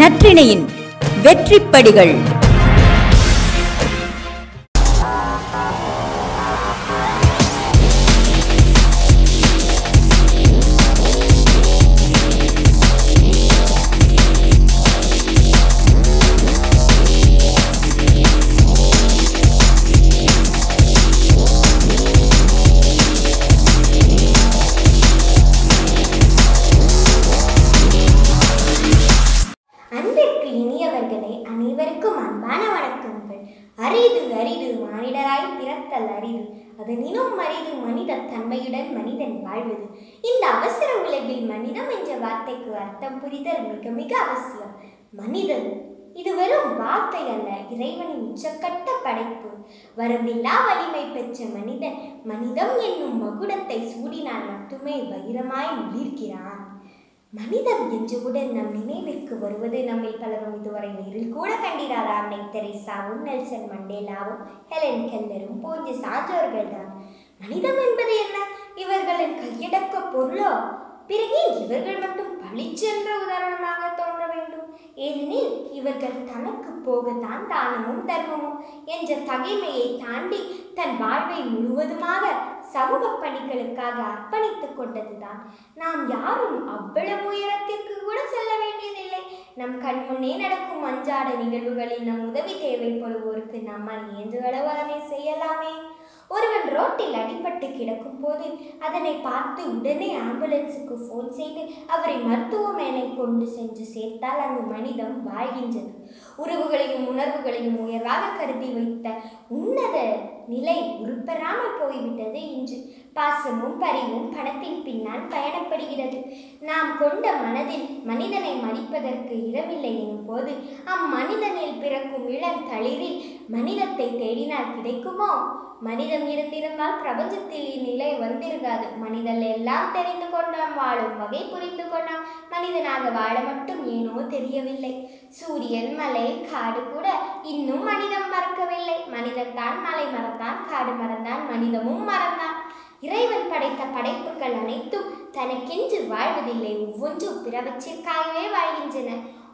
நற்றிணையின் வெற்றிப்படிகள். அரிது அரிது மானிடராய் பிறத்தல் அரிது அதனினும் அரிது மனித தன்மையுடன் மனிதன் வாழ்வது. இந்த அவசர உலகில் மனிதம் என்ற வார்த்தைக்கு அர்த்தம் புரிதல் மிக மிக அவசியம். மனிதன் இது வெறும் வார்த்தை அல்ல இறைவனின் உச்சக்கட்ட படைப்பு. வரம்பில்லா வலிமை பெற்ற மனிதன் மனிதம் என்னும் மகுடத்தை சூடினால் மட்டுமே வைரமாய் மிளிர்கிறான் மனிதம் என்றவுடன் நம் நினைவிற்கு வருவது நம்மில் பலரும் இதுவரை நேரில் கூட கண்டிராத? அன்னை தெரேசாவும் நெல்சன் மண்டேலாவும் ஹெலன் கெல்லரும் போன்ற சான்றோர்கள் தான் மனிதம் என்பது என்ன? இவர்களின் கையடக்க பொருளோ? பிறகு இவர்கள் மட்டும் பளிச்சென்ற உதாரணமாக தோன்ற வேண்டும். ஏனெனில் இவர்கள் தனக்கு போகத்தான் தானமும் தர்மமும் என்ற தகைமையை தாண்டி தன் வாழ்வை முழுவதுமாக சமூக பணிகளுக்காக அர்ப்பணித்துக் கொண்டதுதான். நாம் யாரும் அவ்வளவு உயரத்திற்கு கூட செல்ல வேண்டியதில்லை. நம் கண் முன்னே நடக்கும் அன்றாட நிகழ்வுகளில் நம் உதவி தேவைப்படுவோருக்கு நம்மால் இயன்ற அளவு அதனை செய்யலாமே. ஒருவன் ரோட்டில் அடிபட்டு கிடக்கும் போது அதனை பார்த்து உடனே ஆம்புலன்ஸுக்கு ஃபோன் செய்து அவரை மருத்துவமனை கொண்டு சென்று சேர்த்தால் அந்த மனிதம் வாழ்கின்றது. உறவுகளையும் உணர்வுகளையும் உயர்வாக கருதி வைத்த உன்னத நிலை உருப்பெறாமல் போய்விட்டது இன்று பாசமும் பரிவும் பணத்தின் பின்னால் பயணப்படுகிறது. நாம் கொண்ட மனதில் மனிதனை மதிப்பதற்கு இடமில்லை எனும் போது அம்மனிதனில் பிறக்கும் இளம் தளிரில் மனிதத்தை தேடினால் கிடைக்குமோ? மனிதம் இருந்திருந்தால் பிரபஞ்சத்தில் இந்நிலை வந்திருக்காது. மனிதன் எல்லாம் தெரிந்து கொண்டான் வாழும் வகை புரிந்து கொண்டான். மனிதனாக வாழ மட்டும் ஏனோ தெரியவில்லை. சூரியன் மலை காடு கூட இன்னும் மனிதம் மறக்கவில்லை. மனிதன் தான் மலை மறந்தான் காடு மறந்தான் மனிதமும் மறந்தான். இறைவன் படைத்த படைப்புகள் அனைத்தும் தனக்கென்று வாழ்வதில்லை. ஒவ்வொன்றும் பிறவற்றிற்காகவே வாழ்கின்றன.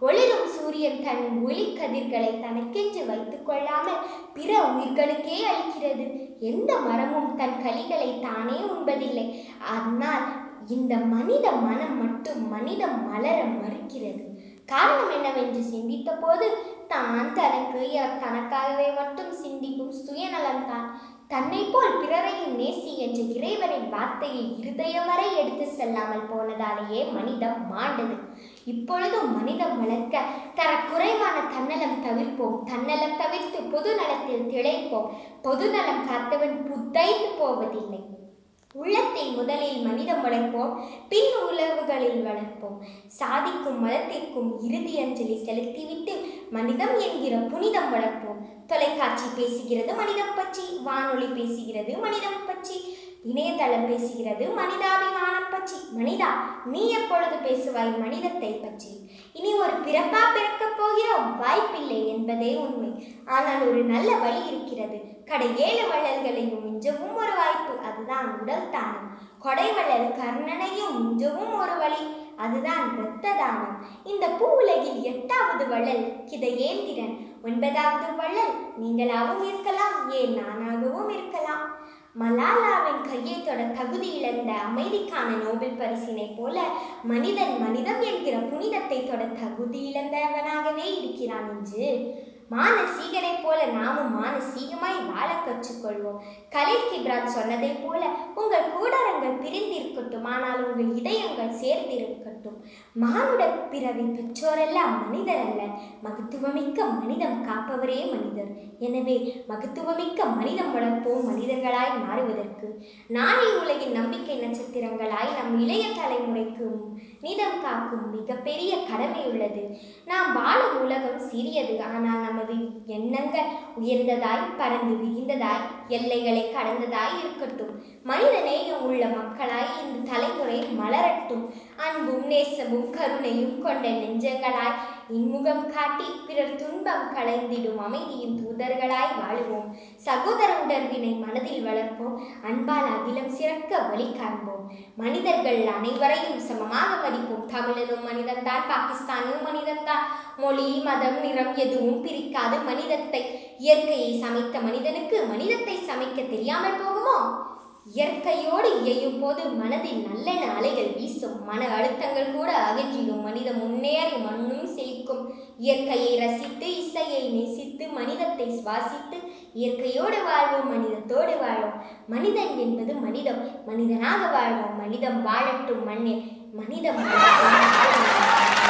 ஒளிரும் சூரியன் தன் ஒளி கதிர்களை தனக்கென்று வைத்துக் கொள்ளாமல் பிற உயிர்களுக்கே அளிக்கிறது. எந்த மரமும் தன் கலிகளை தானே உண்பதில்லை. ஆனால் இந்த மனித மனம் மட்டும் மனிதம் மலர மறுக்கிறது. காரணம் என்னவென்று சிந்தித்த போது தான் தனக்கு தனக்காகவே மட்டும் சிந்திக்கும் சுயநலம்தான். தன்னை போல் பிறரையும் நேசி என்ற இறைவனின் வார்த்தையை இருதயம் வரை எடுத்து செல்லாமல் போனதாலேயே மனிதம் மாண்டது. இப்பொழுதும் மனிதம் வளர்க்க தர குறைவான தன்னலம் தவிர்ப்போம். தன்னலம் தவிர்த்து பொது நலத்தில் திளைப்போம். பொது நலம் காத்தவன் புத்தைந்து போவதில்லை. உள்ளத்தை முதலில் மனிதம் வளர்ப்போம் பின் உழவுகளில் வளர்ப்போம். சாதிக்கும் மதத்திற்கும் இறுதி அஞ்சலி செலுத்திவிட்டு மனிதம் என்கிற புனிதம் வளர்ப்போம். தொலைக்காட்சி பேசுகிறது மனிதம் பற்றி வானொலி பேசுகிறது மனிதம் பற்றி. இணையதளம் பேசுகிறது மனிதாபிமானம் பற்றி. மனிதா நீ எப்பொழுது பேசுவாய் மனிதத்தை பற்றி? இனி ஒரு பிறப்பா பிறக்கப் போகிறோம். வாய்ப்பில்லை என்பதே உண்மை. ஆனால் ஒரு நல்ல வழி இருக்கிறது. கடை ஏழு வள்ளல்களையும் மிஞ்சவும் ஒரு வாய்ப்பு. அதுதான் உடல் தானம். கொடை வள்ளல் கர்ணனையும் மிஞ்சவும் ஒரு வழி. அதுதான் இரத்த தானம். இந்த பூ உலகில் எட்டாவது வள்ளல் கிதையேந்திரன். ஒன்பதாவது வள்ளல் நீங்களாகவும் இருக்கலாம். ஏன் நானாகவும் இருக்கலாம்? மலாலாவின் கையை தொட தகுதி இழந்த அமைதிக்கான நோபல் பரிசினை போல மனிதன் மனிதம் என்கிற புனிதத்தை தொட தகுதி இழந்தவனாகவே இருக்கிறான் என்று மானசீகனை போல நாமும் மானசீகமாய் வாழ கற்றுக்கொள்வோம். கலில் கிப்ரான் சொன்னதைப் போல உங்கள் கூடாரங்கள் பிரிந்திருக்கட்டும் ஆனால் உங்கள் இதயங்கள் சேர்ந்திருக்கட்டும். மானுட பிறவி பெற்றோரெல்லாம் மனிதர் அல்ல மகத்துவமிக்க மனிதம் காப்பவரே மனிதர். எனவே மகத்துவமிக்க மனிதம் வளர்ப்போம் மனிதர்களாய் மாறுவதற்கு. நாளை உலகின் நம்பிக்கை நட்சத்திரங்களாய் நம் இளைய தலைமுறைக்கு நிதம் காக்கும் மிகப்பெரிய கடமை உள்ளது. நாம் வாழும் உலகம் சிறியது ஆனால் நமது எண்ணங்கள் உயர்ந்ததாய் பறந்து விரிந்ததாய் எல்லைகளை கடந்ததாய் இருக்கட்டும். மனிதனை உள்ள மக்களாய் இந்த தலைமுறை மலரட்டும். அன்பும் நேசமும் கருணையும் கொண்ட நெஞ்சங்களாய் இன்முகம் காட்டி பிறர் துன்பம் களைந்திடும் அமைதியின் தூதர்களாய் வாழுவோம். சகோதர உணர்வினை மனதில் வளர்ப்போம். அன்பால் அகிலம் சிறக்க வழி காண்போம். மனிதர்கள் அனைவரையும் சமமாக மதிப்போம். தமிழனும் மனிதன்தான் பாகிஸ்தானும் மனிதன்தான். மொழி மதம் நிறம் எதுவும் பிரிக்காது மனிதத்தை இயற்கையை சமைத்த மனிதனுக்கு மனிதத்தை சமைக்க தெரியாமல் போகுமோ? இயற்கையோடு இயையும் போது மனதில் நல்லெண்ண அலைகள் வீசும். மன அழுத்தங்கள் கூட அகற்றிடும் மனிதம் முன்னேறி மண்ணும் செழிக்கும். இயற்கையை ரசித்து இசையை நேசித்து மனிதத்தை சுவாசித்து இயற்கையோடு வாழ்வோம் மனிதத்தோடு வாழ்வோம். மனிதன் என்பது மனிதம். மனிதனாக வாழ்வோம். மனிதம் வாழட்டும் மண்ணில் மனிதம் வாழட்டும்.